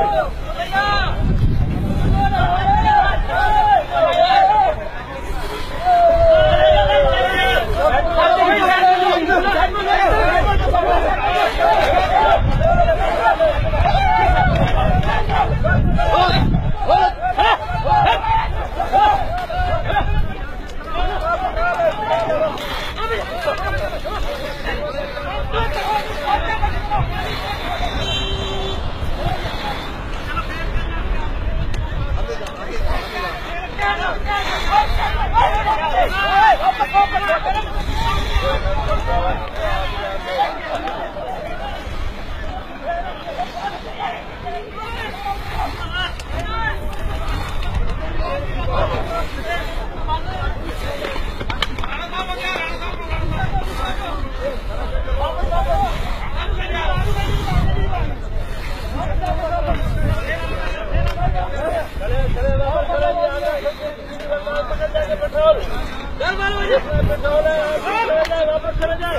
Go! Hey, hey, hey, petrol वापस चले जाए